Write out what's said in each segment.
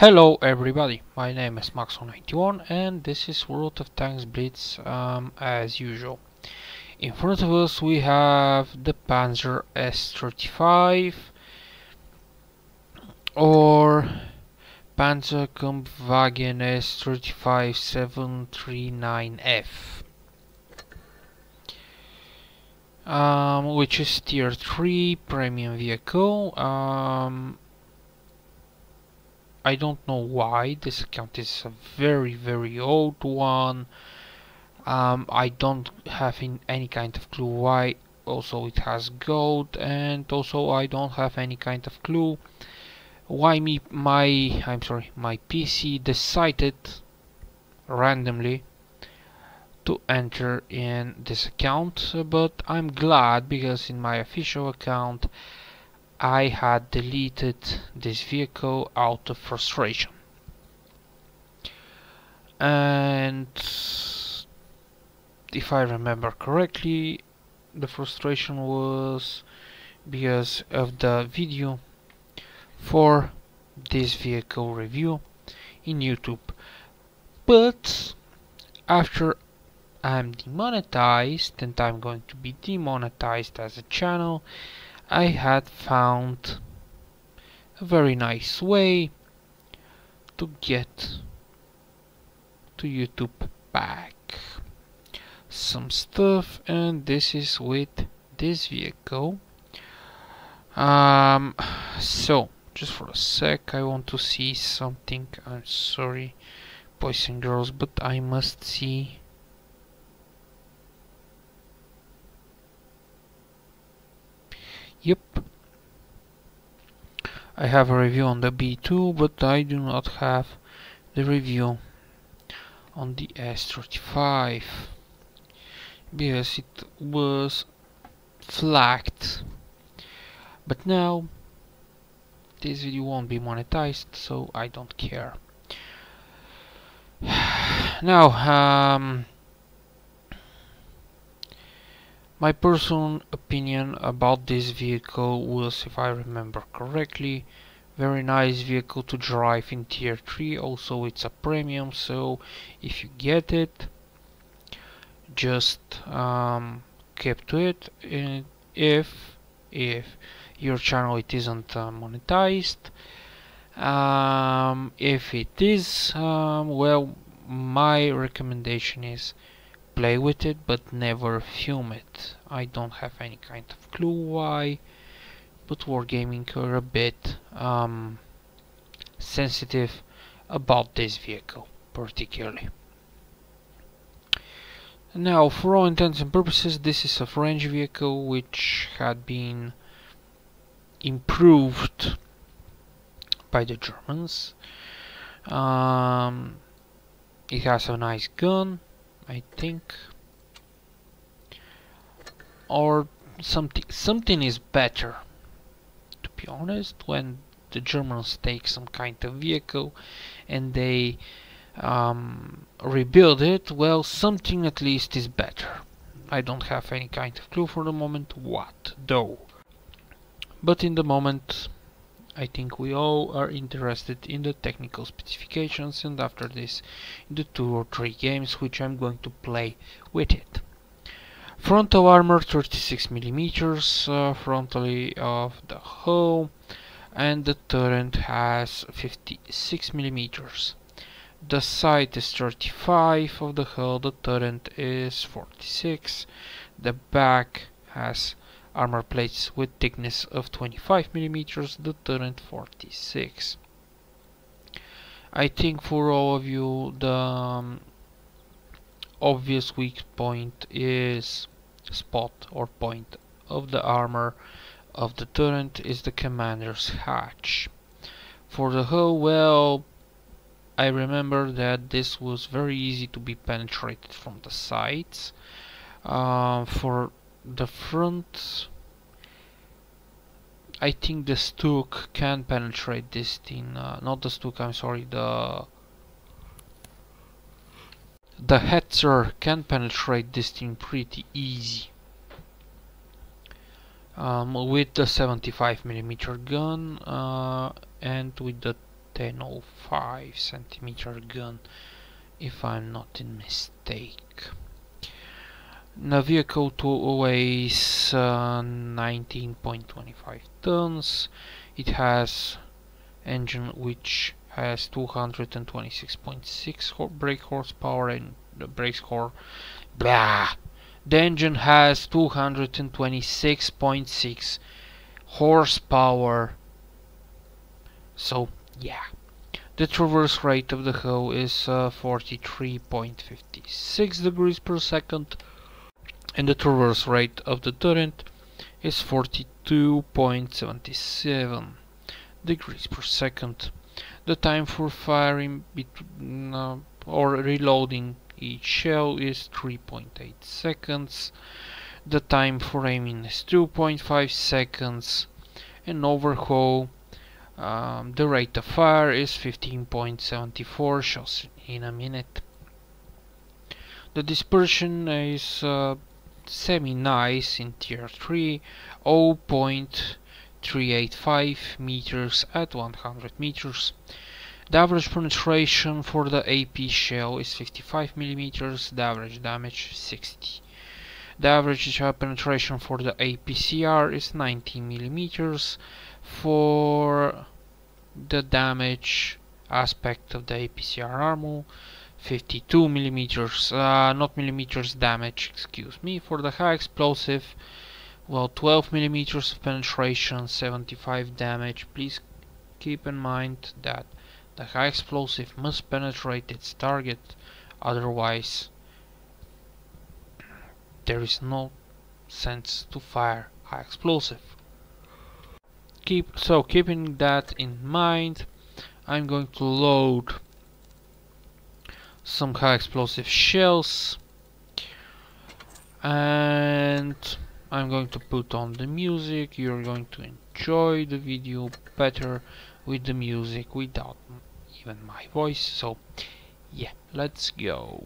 Hello everybody, my name is Maksoel91 and this is World of Tanks Blitz um, as usual. In front of us we have the Panzer S35 or Panzerkampfwagen S35 739F um, which is tier 3 premium vehicle um, I don't know why this account is a very very old one. Um, I don't have any kind of clue why. Also it has gold and also I don't have any kind of clue why me my I'm sorry my PC decided randomly to enter in this account. But I'm glad because in my official account I had deleted this vehicle out of frustration. And if I remember correctly, the frustration was because of the video for this vehicle review in YouTube. But after I'm demonetized and I'm going to be demonetized as a channel, I had found a very nice way to get to YouTube back. Some stuff and this is with this vehicle. Um so just for a sec I want to see something. I'm sorry boys and girls but I must see Yep. I have a review on the B2, but I do not have the review on the S35 because it was flagged. But now this video won't be monetized, so I don't care. now, um, my personal opinion about this vehicle was, if I remember correctly, very nice vehicle to drive in tier 3 also it's a premium so if you get it just um, keep to it. If if your channel it isn't uh, monetized um, if it is um, well my recommendation is play with it but never film it. I don't have any kind of clue why, but Wargaming are a bit um, sensitive about this vehicle particularly. Now, for all intents and purposes, this is a French vehicle which had been improved by the Germans. Um, it has a nice gun, I think or something something is better to be honest when the Germans take some kind of vehicle and they um, rebuild it well something at least is better. I don't have any kind of clue for the moment what though. But in the moment I think we all are interested in the technical specifications and after this the two or three games which I'm going to play with it. Frontal armor 36 millimeters uh, frontally of the hull and the turret has 56 millimeters. The sight is 35 of the hull, the turret is 46, the back has armor plates with thickness of 25 millimeters, the turret 46. I think for all of you the um, obvious weak point is spot or point of the armor of the turret is the commander's hatch. For the hull, well, I remember that this was very easy to be penetrated from the sides. Uh, for the front I think the Stuka can penetrate this thing uh, not the Stuka I'm sorry the the Hetzer can penetrate this thing pretty easy um, with the 75 millimeter gun uh, and with the 1005 centimeter gun if I'm not in mistake. The vehicle weighs uh, 19.25 tons. It has engine which has 226.6 brake horsepower and the brake score blah. The engine has 226.6 horsepower. So yeah. The traverse rate of the hoe is uh, 43.56 degrees per second and the traverse rate of the turret is 42.77 degrees per second the time for firing uh, or reloading each shell is 3.8 seconds. The time for aiming is 2.5 seconds. And overhaul, um, the rate of fire is 15.74 shots in a minute. The dispersion is uh, semi-nice in tier 3, 0.385 meters at 100 meters. The average penetration for the AP shell is 55 millimeters, the average damage 60. The average penetration for the APCR is 19 millimeters. For the damage aspect of the APCR armor 52 millimeters, uh, not millimeters damage, excuse me. For the high explosive, well, 12 millimeters of penetration, 75 damage. Please keep in mind that the high explosive must penetrate its target, otherwise there is no sense to fire high explosive. Keep so keeping that in mind, I'm going to load some high explosive shells. And I'm going to put on the music. You're going to enjoy the video better with the music without even my voice. So yeah let's go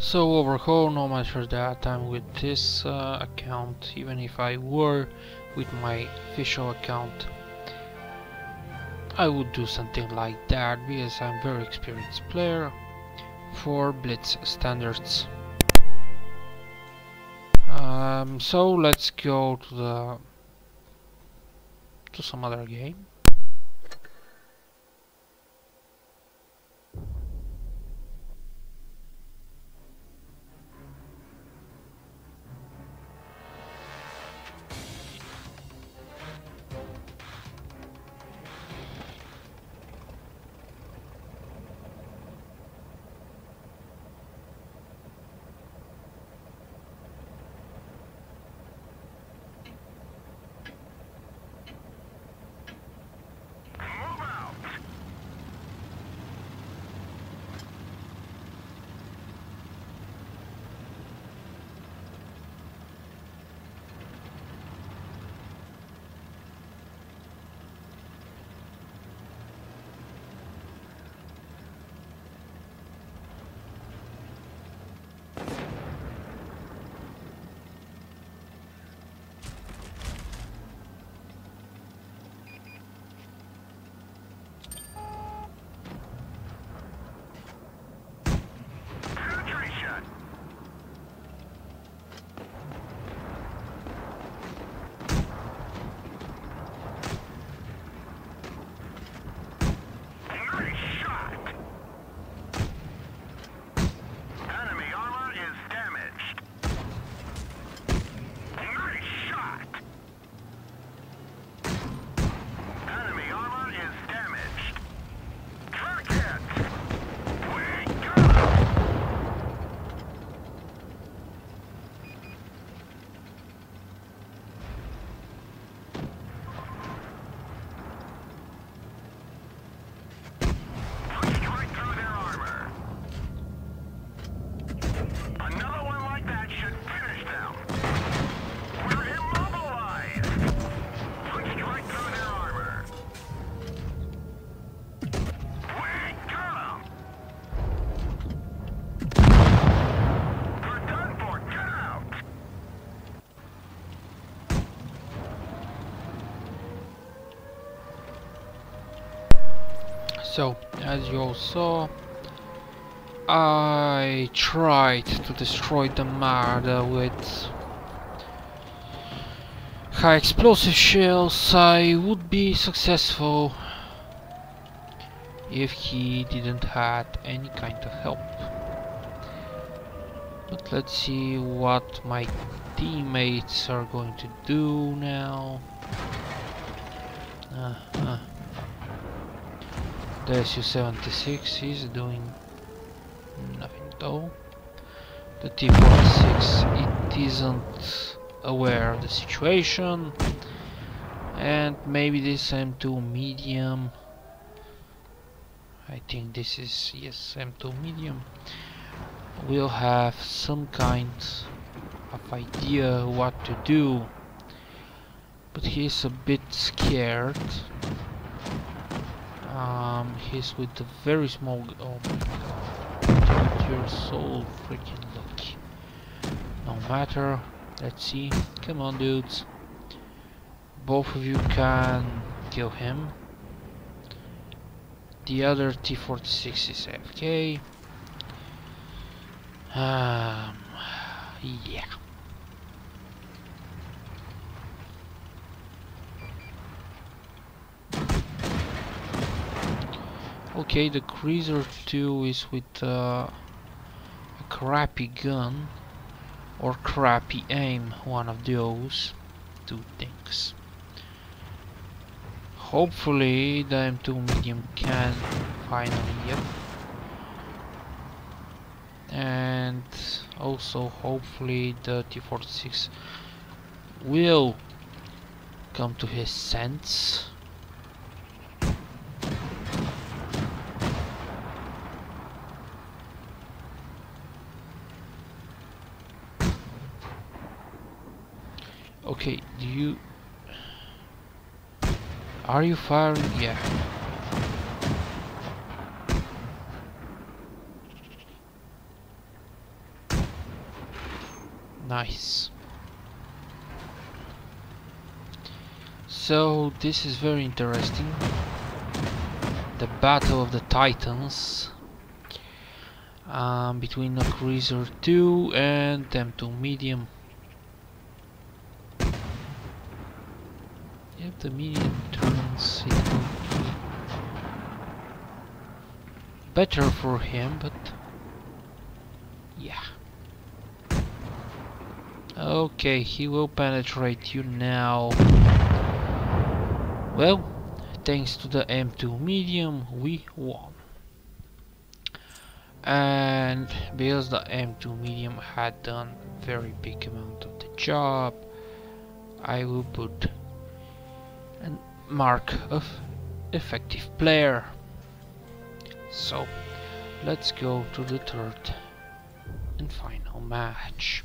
So overall, no matter that I'm with this uh, account, even if I were with my official account, I would do something like that because I'm very experienced player for Blitz standards. Um, so let's go to the to some other game. So, as you all saw, I tried to destroy the Marder with high explosive shells. I would be successful if he didn't had any kind of help. But let's see what my teammates are going to do now. Uh, uh. The Su-76 is doing nothing though. The T-46 it isn't aware of the situation. And maybe this M2 medium. I think this is yes M2 medium. Will have some kind of idea what to do. But he's a bit scared um, he's with a very small. Oh my god. You're so freaking lucky. No matter. Let's see. Come on, dudes. Both of you can kill him. The other T-46 is AFK. Um, yeah. Okay, the Cruiser 2 is with uh, a crappy gun or crappy aim, one of those two things. Hopefully the M2 medium can finally yep. And also hopefully the T46 will come to his sense Okay, do you... Are you firing? Yeah. Nice. So this is very interesting. The Battle of the Titans um, between the Cruiser 2 and M2 Medium. If the medium turns, it better for him, but yeah. Okay, he will penetrate you now. Well, thanks to the M2 medium, we won. And because the M2 medium had done very big amount of the job, I will put a mark of effective player. So, let's go to the third and final match.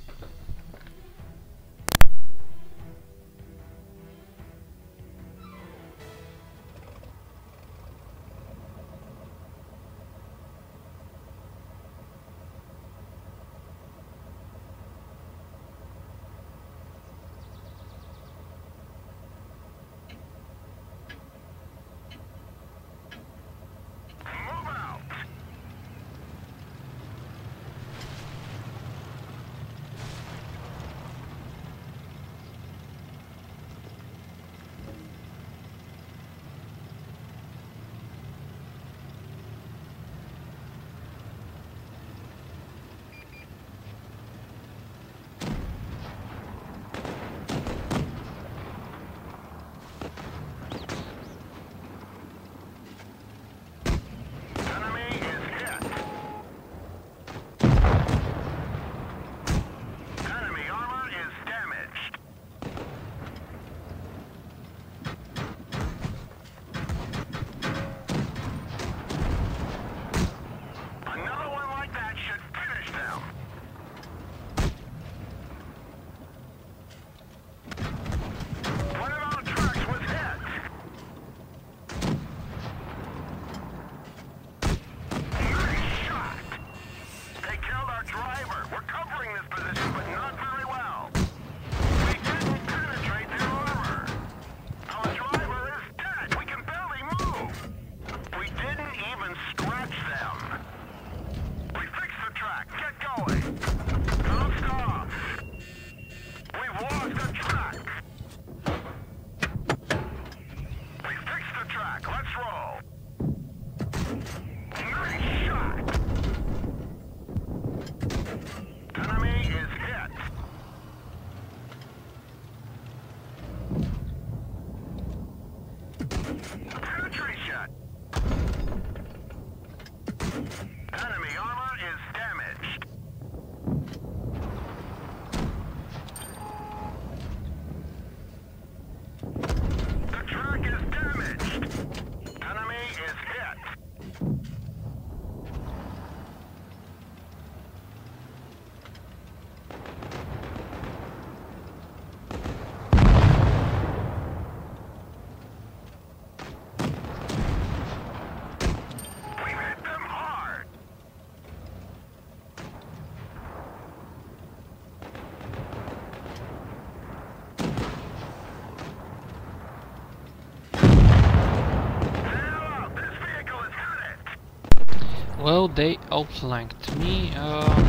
Well, they outflanked me, um,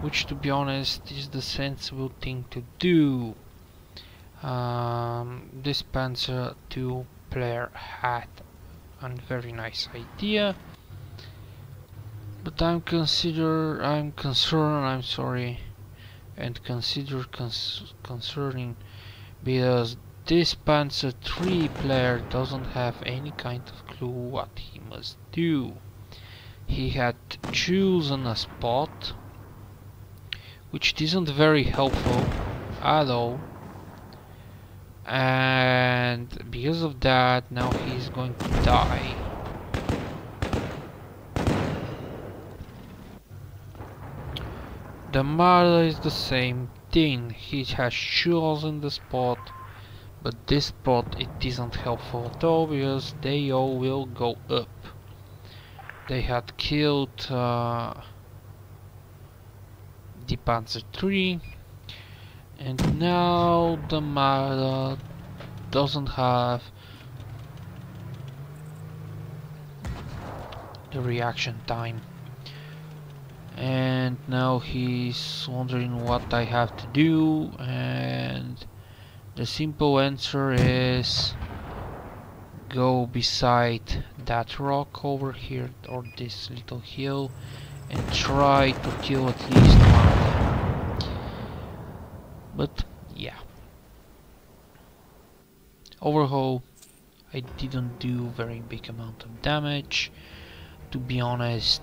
which to be honest is the sensible thing to do. Um, this Panzer II player hat a very nice idea, but I'm consider I'm concerned. I'm sorry, and consider cons concerning because this Panzer III player doesn't have any kind of clue what he must do he had chosen a spot which isn't very helpful at all. And because of that now he's going to die. The Marder is the same thing. He has chosen the spot but this spot it isn't helpful at all because they all will go up they had killed uh, the Panzer III and now the Marder doesn't have the reaction time. And now he's wondering what I have to do and the simple answer is go beside that rock over here or this little hill and try to kill at least one but yeah. Overhaul I didn't do very big amount of damage to be honest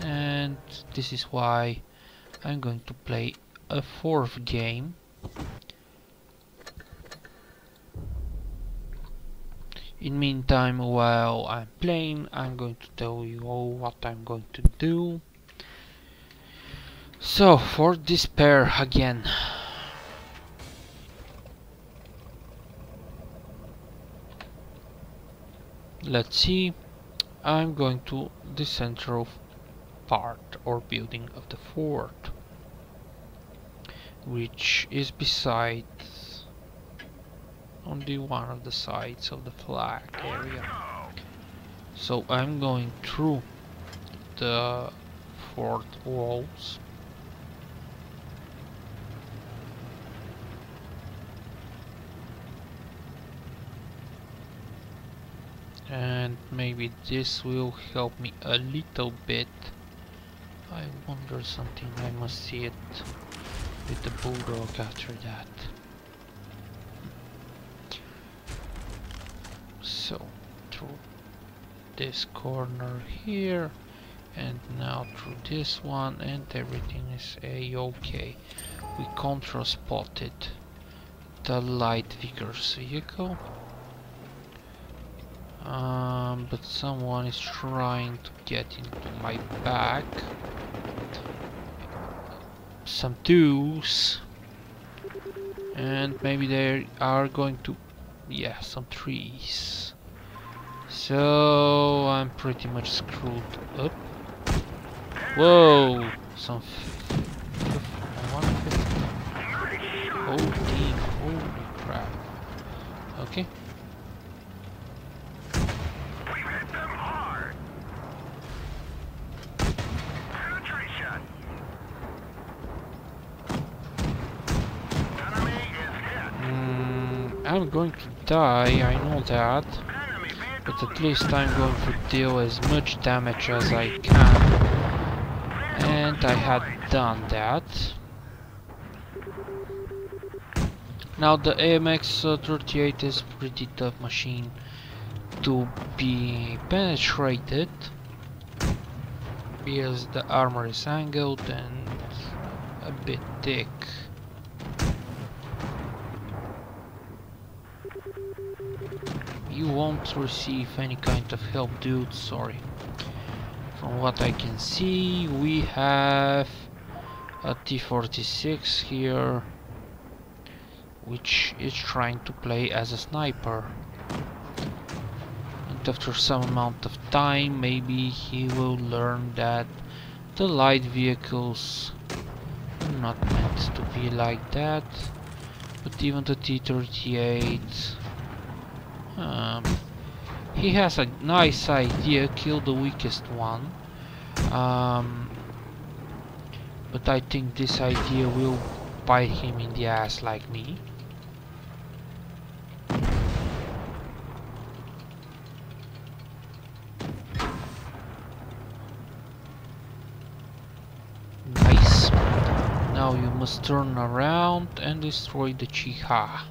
and this is why I'm going to play a fourth game in meantime while I'm playing I'm going to tell you all what I'm going to do. So for this pair again. Let's see. I'm going to the central part or building of the fort which is beside on the one of the sides of the flag area. So I'm going through the fort walls. And maybe this will help me a little bit. I wonder something. I must see it with the bulldog after that so through this corner here and now through this one and everything is a-okay we control spotted the light Vickers vehicle um, but someone is trying to get into my back. Some twos. And maybe they are going to... Yeah, some trees. So I'm pretty much screwed up. Whoa! Some... Holy, holy crap. Okay. I'm going to die, I know that. But at least I'm going to deal as much damage as I can. And I had done that. Now the AMX-38 is pretty tough machine to be penetrated because the armor is angled and a bit thick. You won't receive any kind of help dude, sorry. From what I can see we have a T-46 here which is trying to play as a sniper. And after some amount of time maybe he will learn that the light vehicles are not meant to be like that. But even the T-38 um, he has a nice idea, kill the weakest one. Um, but I think this idea will bite him in the ass like me. Nice. Now you must turn around and destroy the Chiha.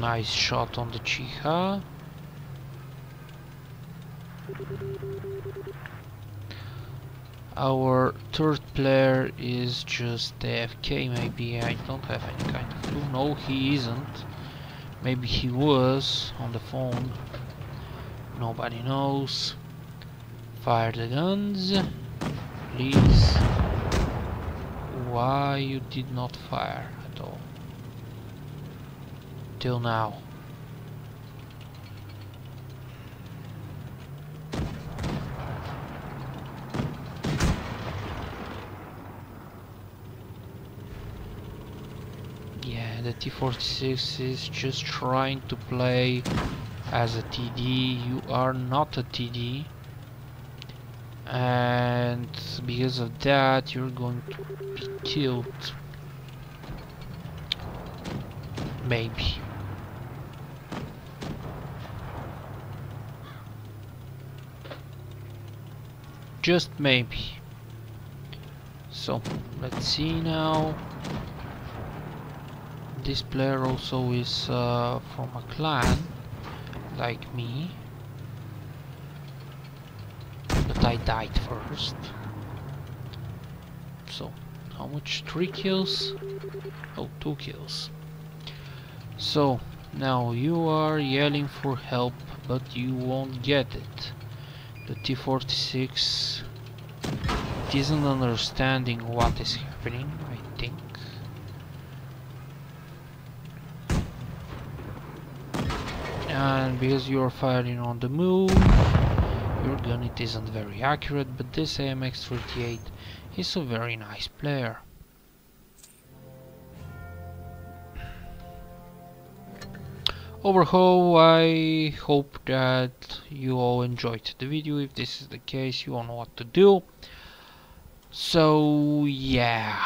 Nice shot on the Chiha. Our third player is just AFK maybe, I don't have any kind of clue. No, he isn't. Maybe he was on the phone. Nobody knows. Fire the guns, please. Why you did not fire at all? till now. Yeah, the T46 is just trying to play as a TD. You are not a TD. And because of that, you're going to be killed. Maybe. Just maybe. So, let's see now. This player also is uh, from a clan like me. But I died first. So how much? Three kills? Oh two kills. So now you are yelling for help but you won't get it the T-46 isn't understanding what is happening I think. And because you're firing on the move your gun it isn't very accurate but this AMX-38 is a very nice player overall I hope that you all enjoyed the video. If this is the case you all know what to do. So yeah.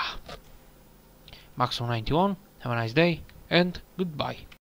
Maksoel91 have a nice day and goodbye